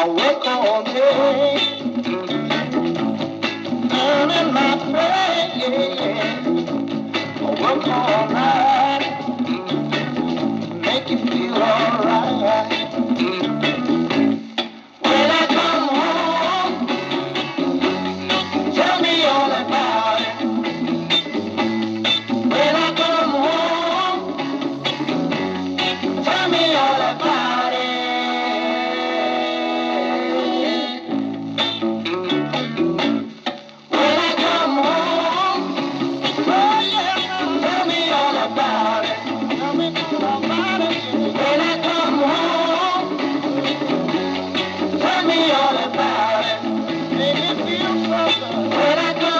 I work all day, But I don't